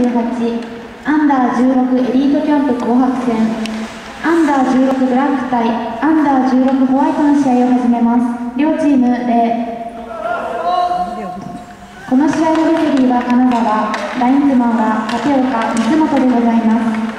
18アンダー16エリートキャンプ紅白戦。アンダー16ブラック対アンダー16ホワイトの試合を始めます。両チームで。この試合のレフェリーは金沢ラインズマンは立岡三本でございます。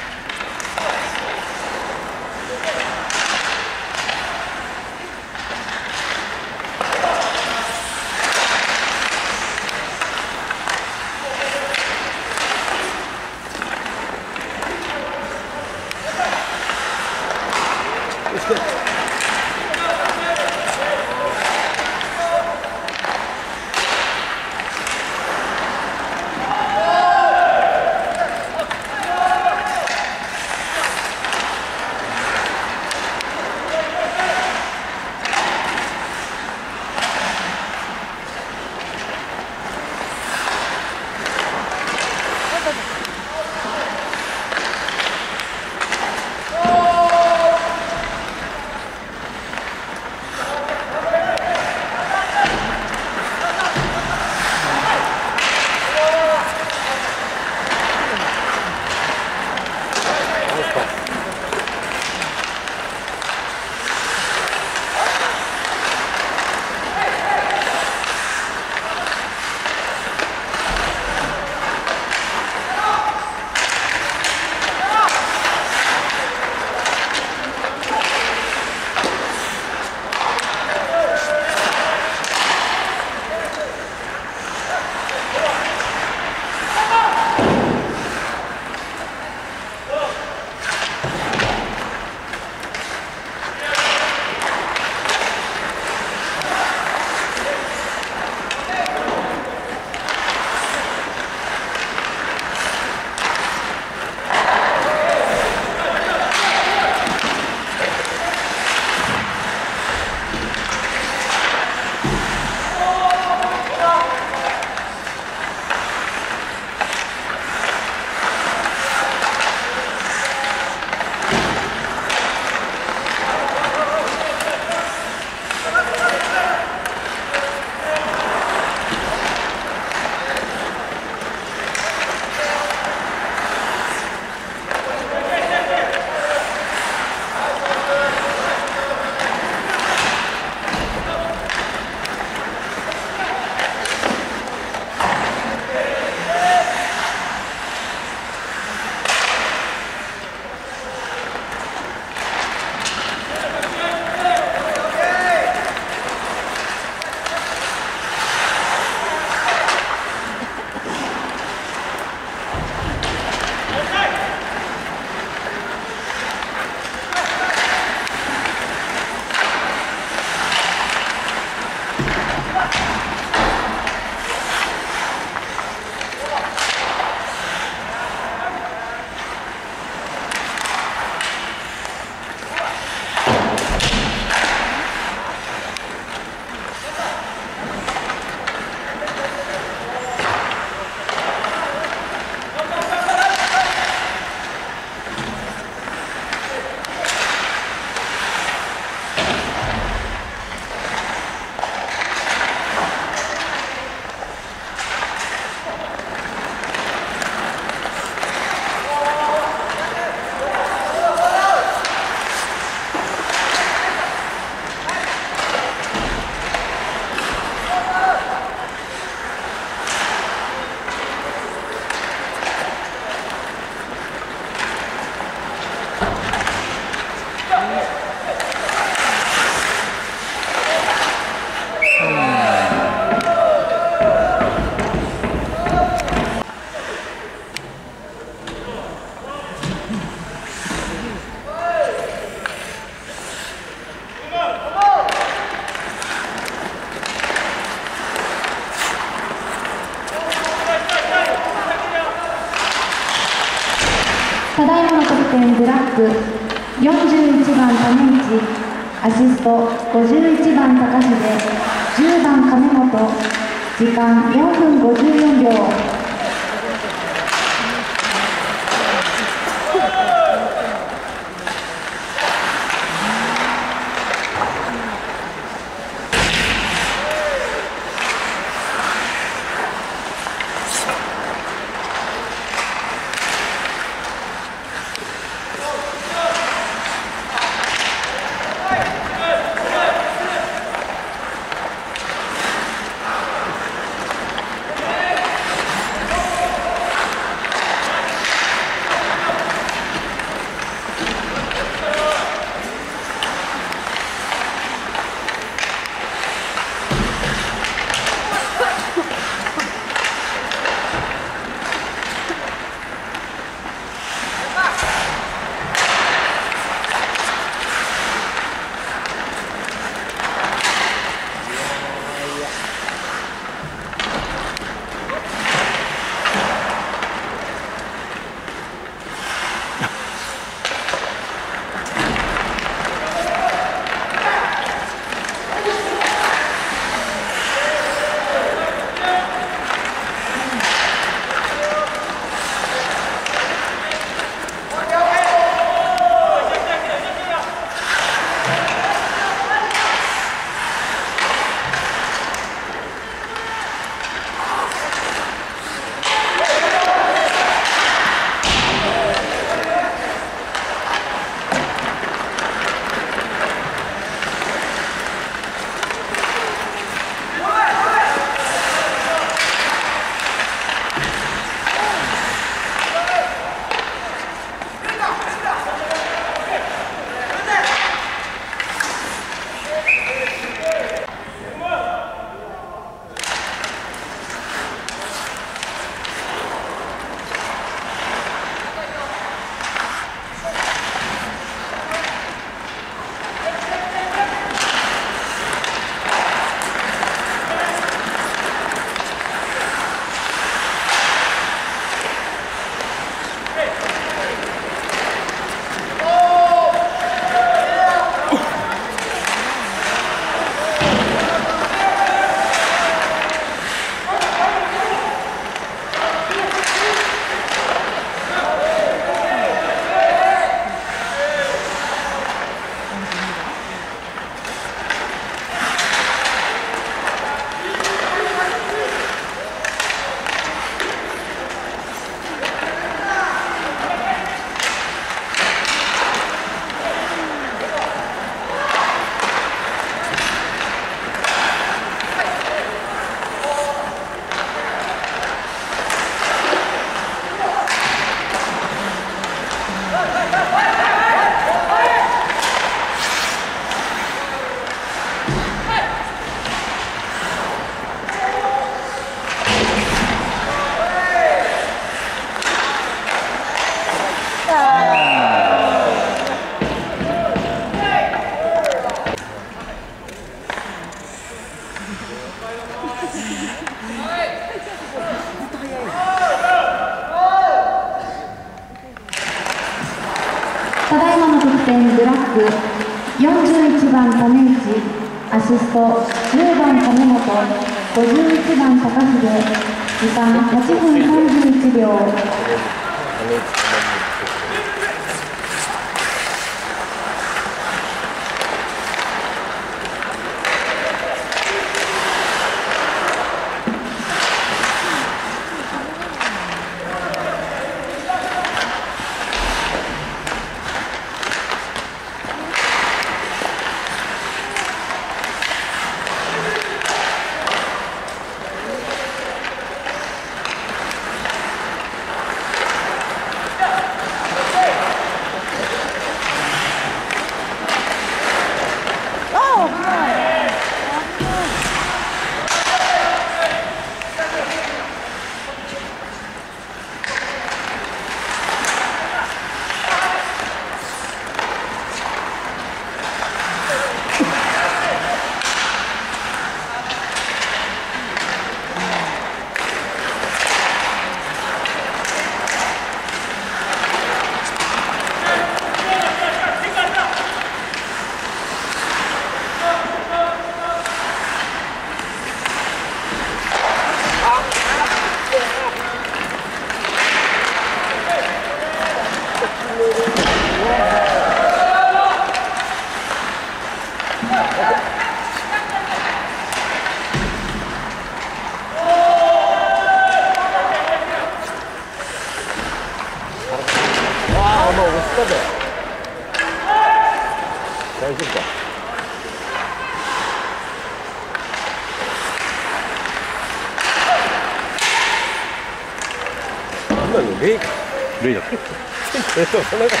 Thank you.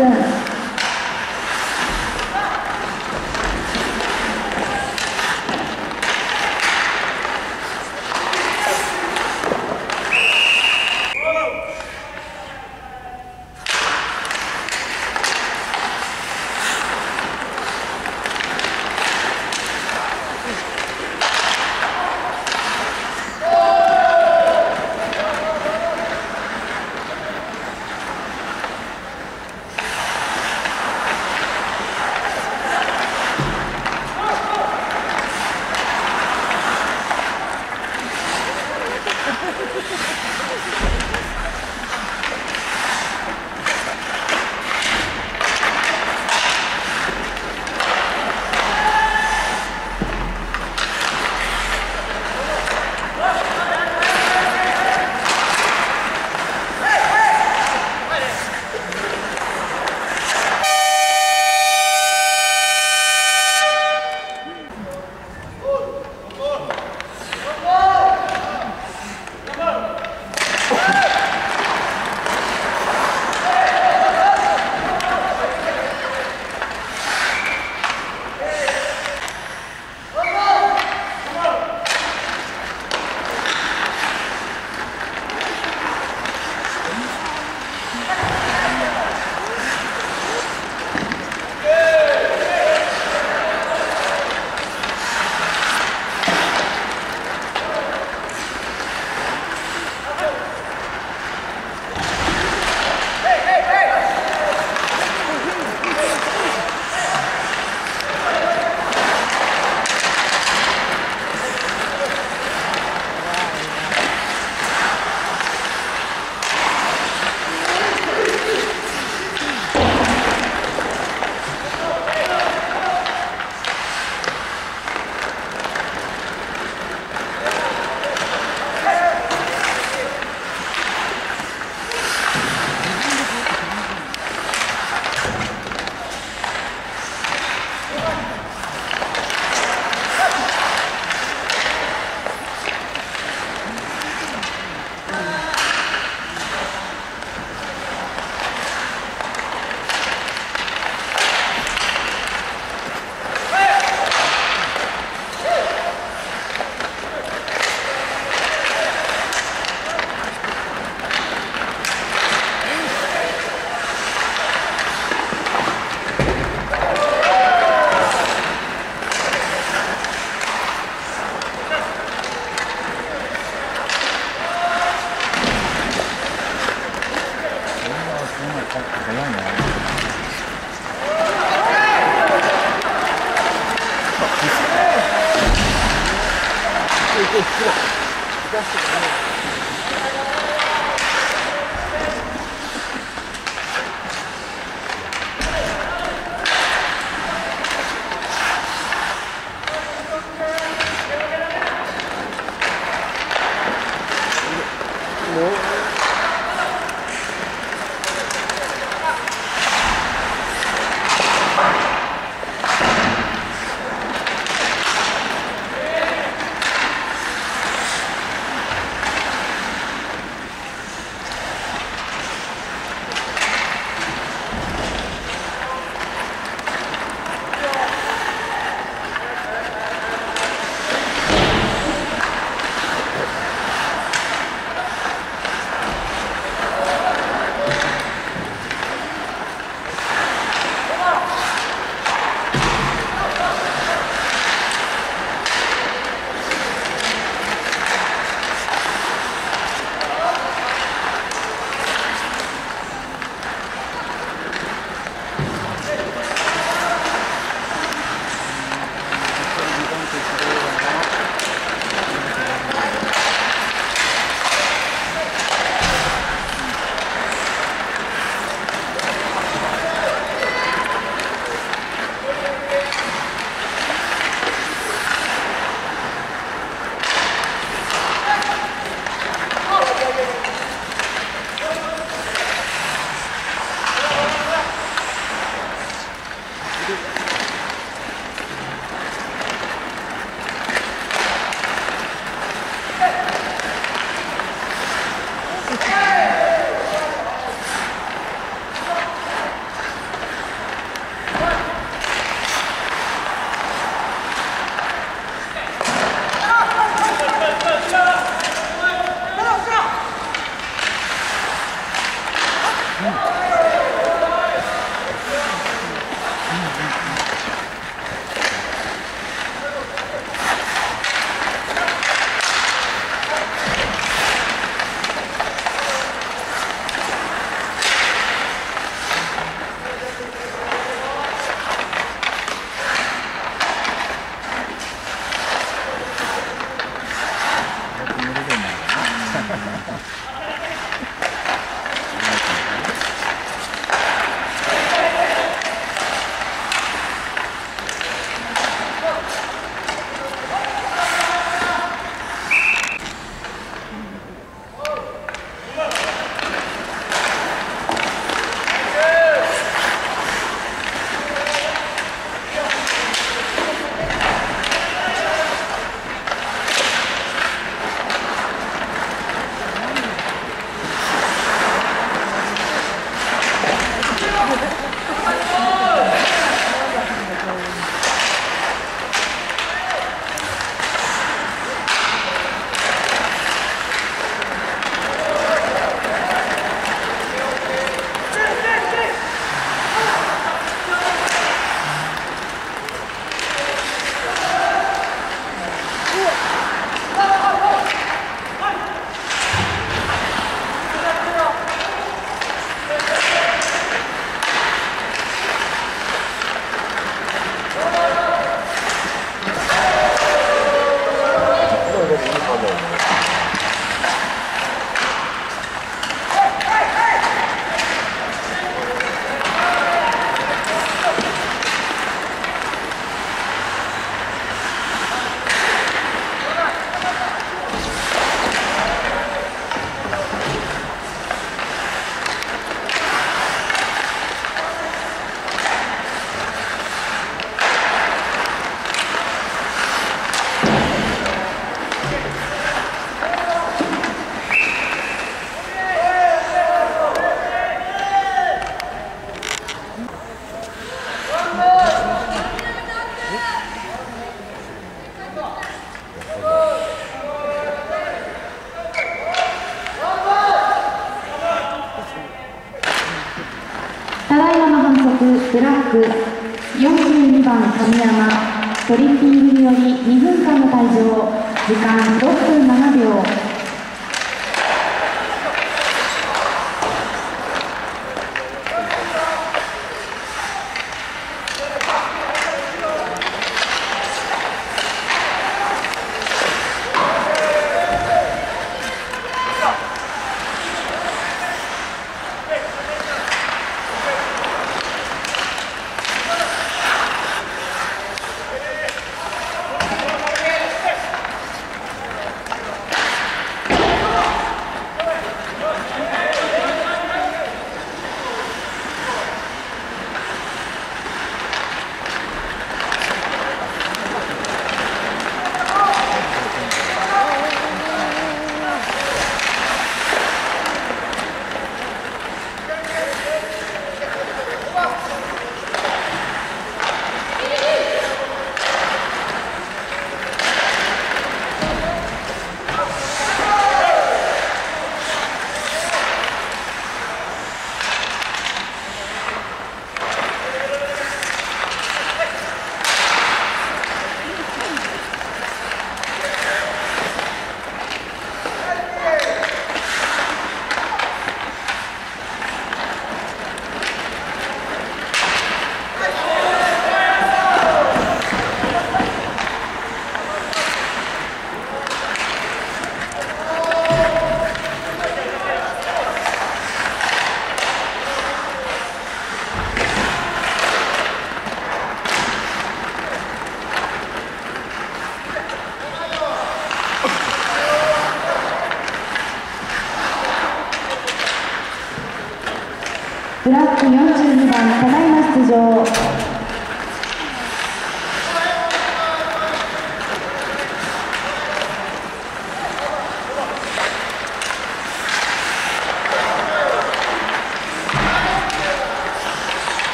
that.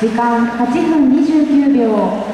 時間8分29秒。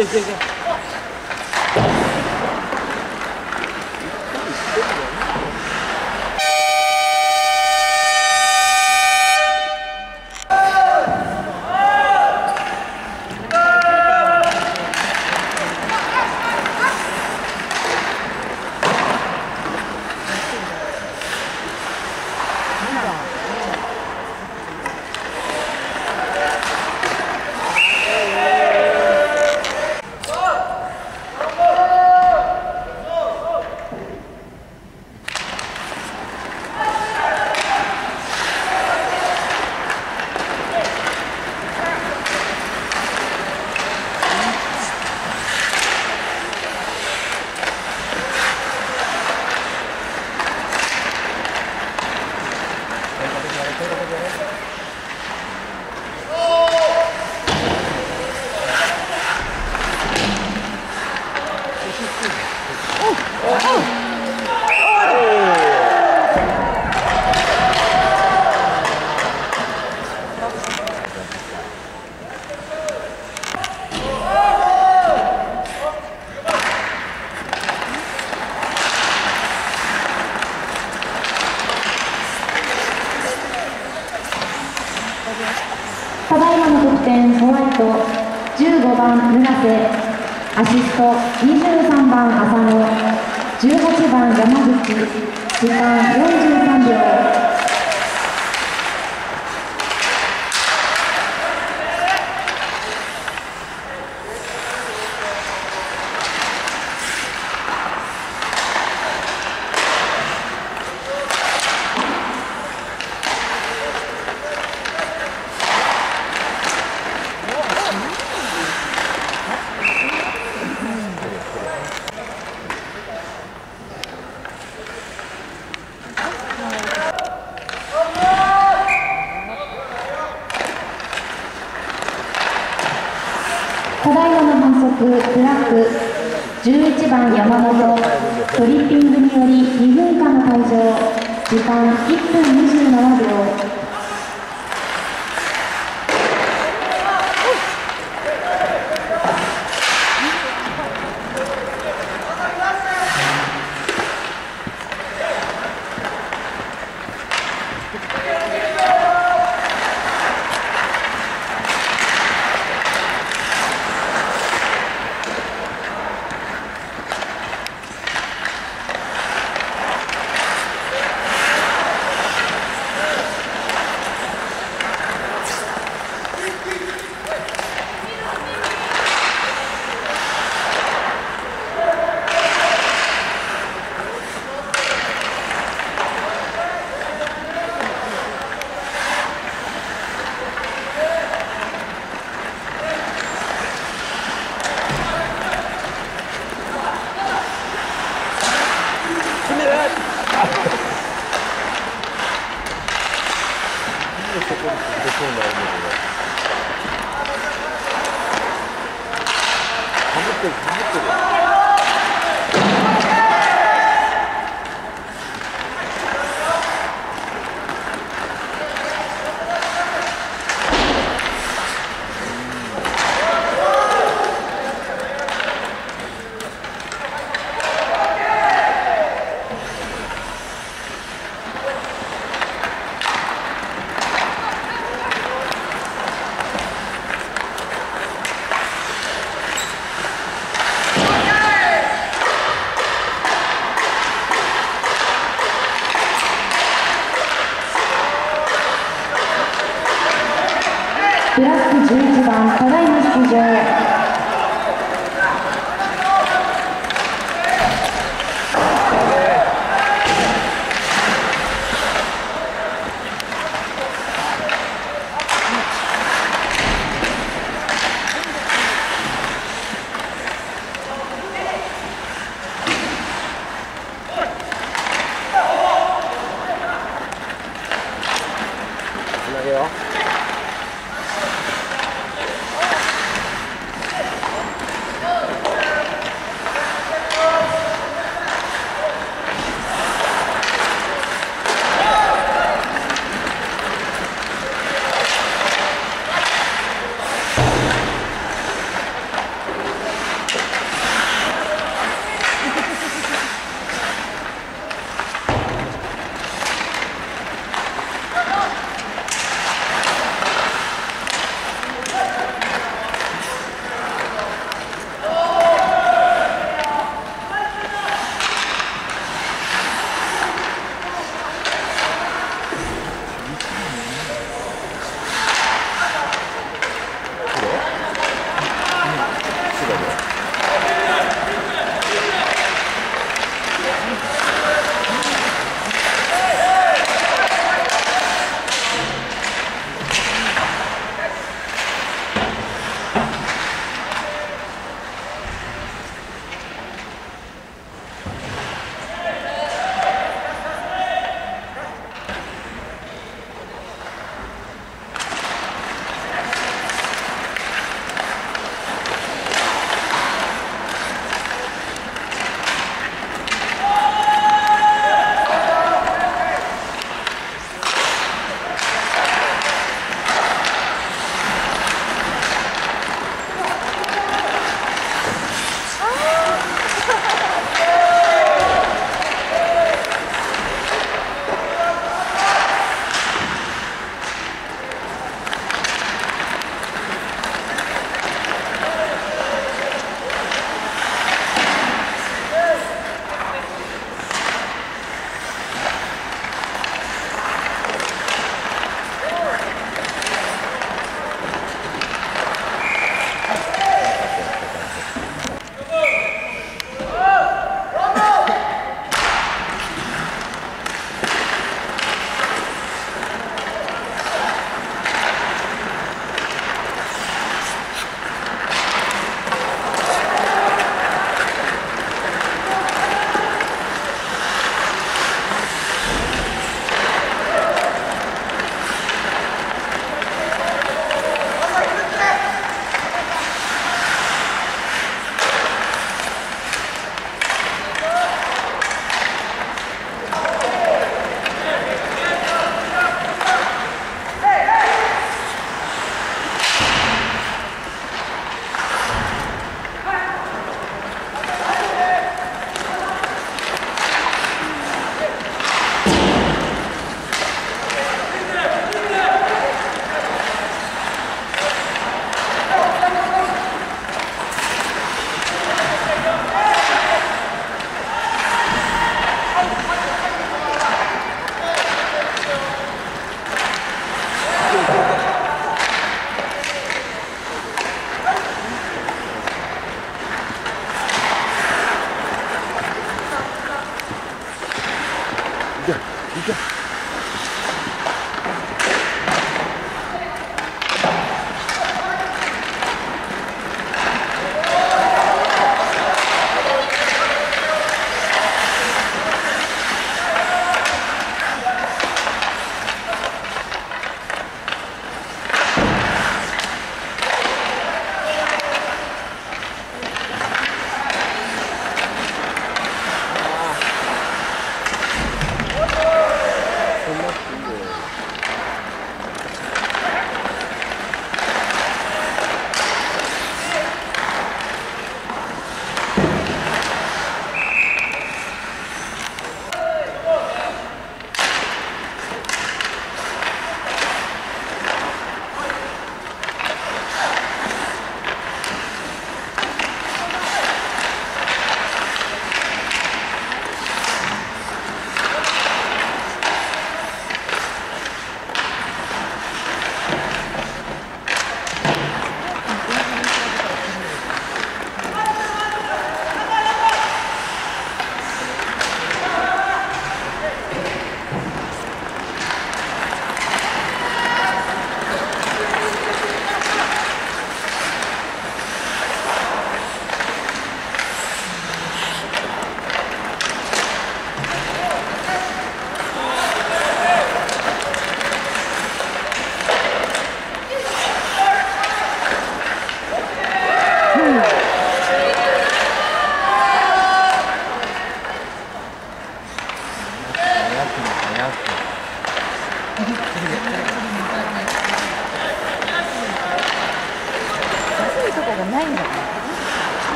对对对。山本。トリッピングにより2分間の退場。時間1分27秒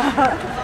Uh -huh.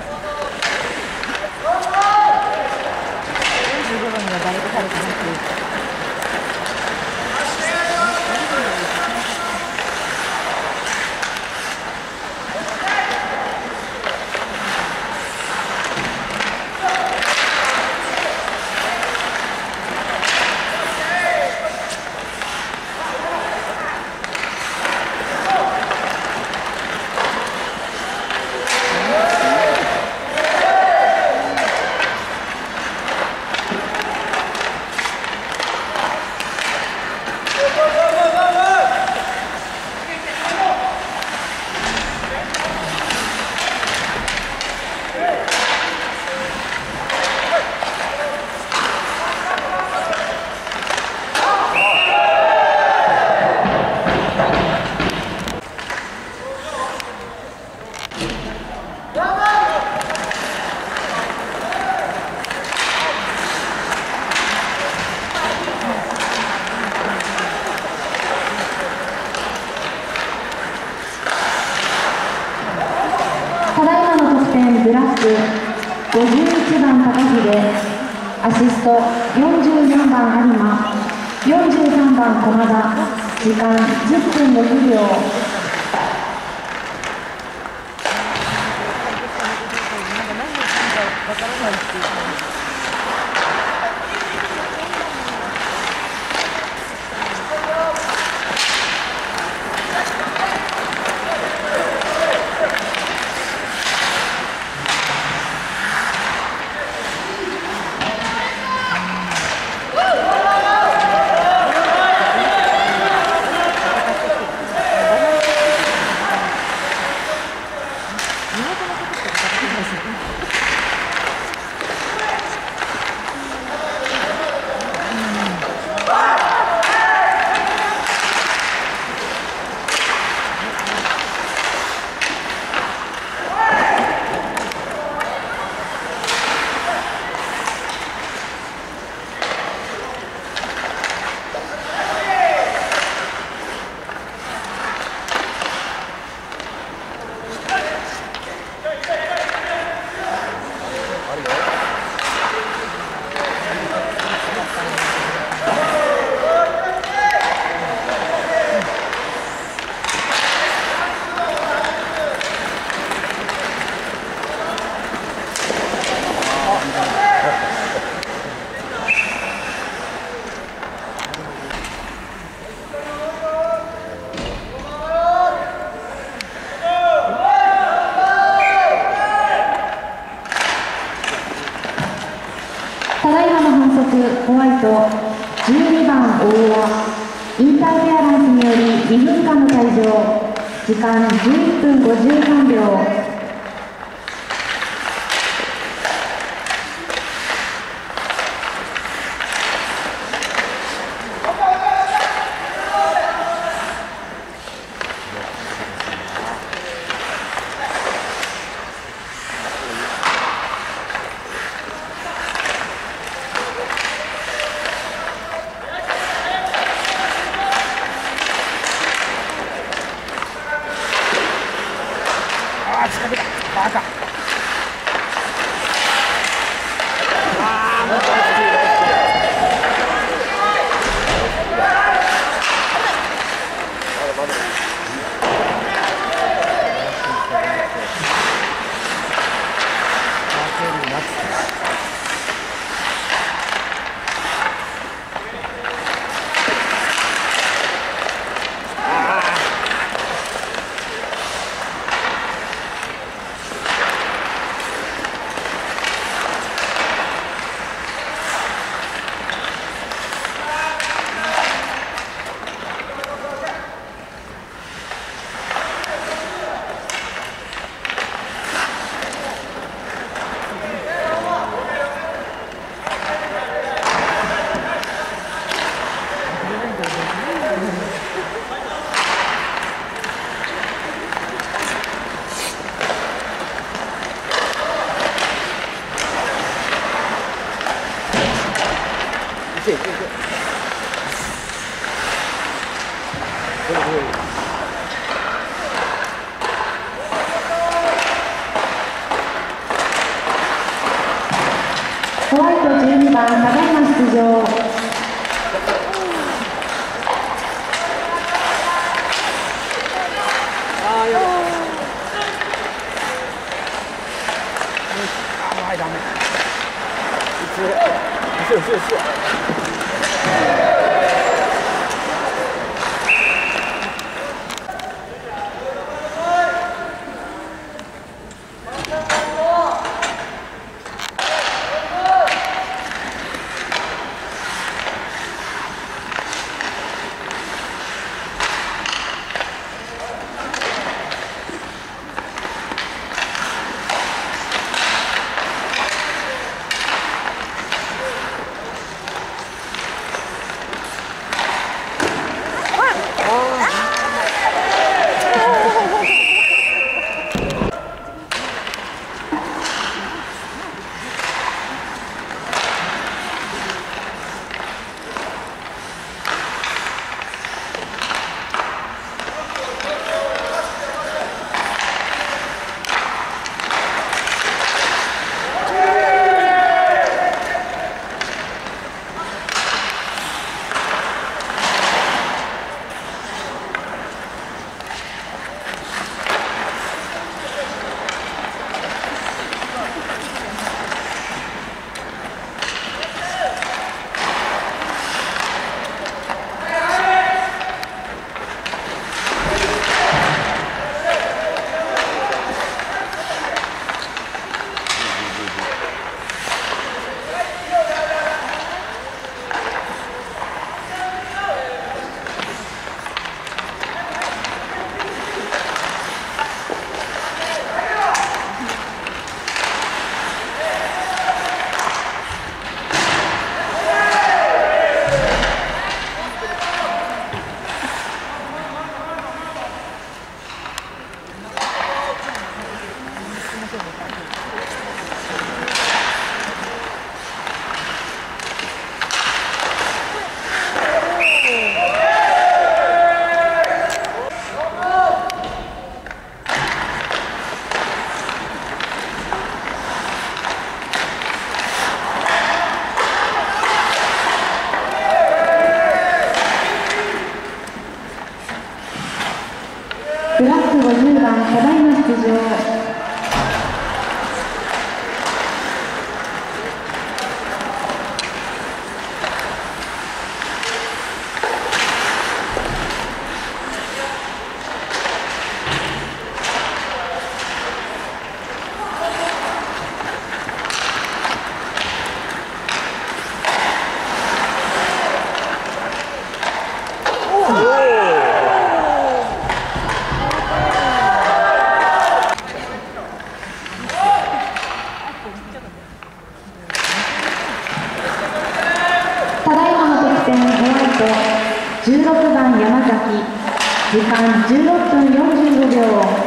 時間16分45秒。